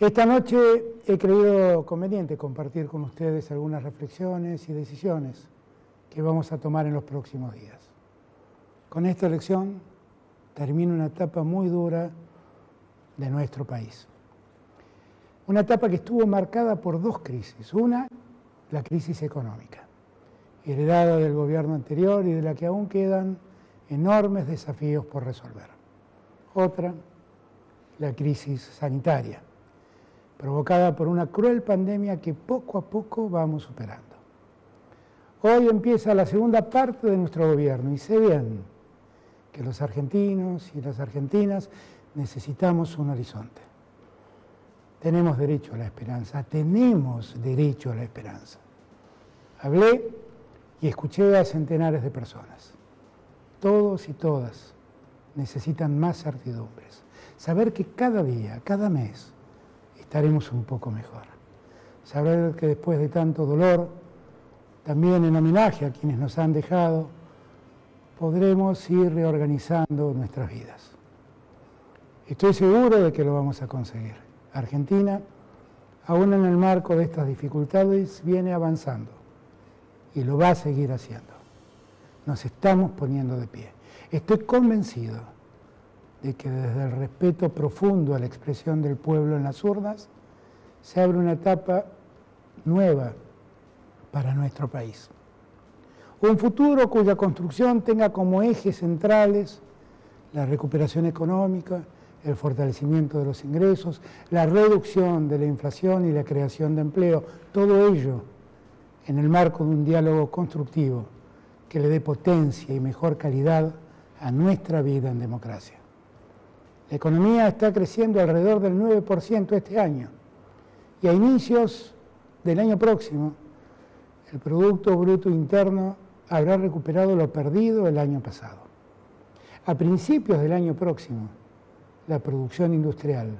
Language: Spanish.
Esta noche he creído conveniente compartir con ustedes algunas reflexiones y decisiones que vamos a tomar en los próximos días. Con esta elección termina una etapa muy dura de nuestro país. Una etapa que estuvo marcada por dos crisis. Una, la crisis económica, heredada del gobierno anterior y de la que aún quedan enormes desafíos por resolver. Otra, la crisis sanitaria provocada por una cruel pandemia que poco a poco vamos superando. Hoy empieza la segunda parte de nuestro gobierno y sé bien que los argentinos y las argentinas necesitamos un horizonte. Tenemos derecho a la esperanza, tenemos derecho a la esperanza. Hablé y escuché a centenares de personas. Todos y todas necesitan más certidumbres. Saber que cada día, cada mes, estaremos un poco mejor. Saber que después de tanto dolor, también en homenaje a quienes nos han dejado, podremos ir reorganizando nuestras vidas. Estoy seguro de que lo vamos a conseguir. Argentina, aún en el marco de estas dificultades, viene avanzando y lo va a seguir haciendo. Nos estamos poniendo de pie. Estoy convencido de que desde el respeto profundo a la expresión del pueblo en las urnas, se abre una etapa nueva para nuestro país. Un futuro cuya construcción tenga como ejes centrales la recuperación económica, el fortalecimiento de los ingresos, la reducción de la inflación y la creación de empleo, todo ello en el marco de un diálogo constructivo que le dé potencia y mejor calidad a nuestra vida en democracia. La economía está creciendo alrededor del 9% este año y a inicios del año próximo el Producto Bruto Interno habrá recuperado lo perdido el año pasado. A principios del año próximo, la producción industrial